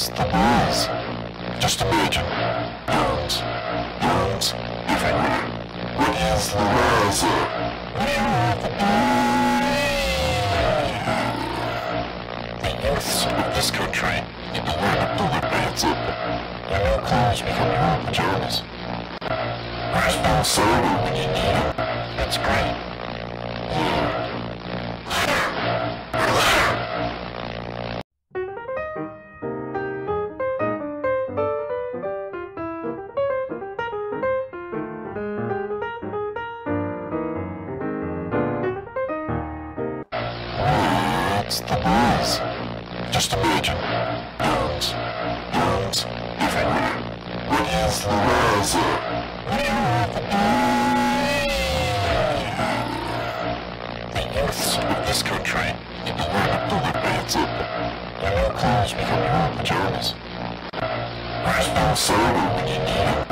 What's the buzz? Just imagine. Pounds. Pounds. Everywhere. What is the? What do you want to The youths of this country need to learn to pants up. Your new clothes become your own pajamas. Where's Bill Soda when you need him? That's great. What's the buzz? Just imagine. Pounds. Pounds. Everywhere. What is the? What do you want to The youths of this country need to learn to their pants up. Your new clothes become your pajamas. Where's Bill Soda when you need him?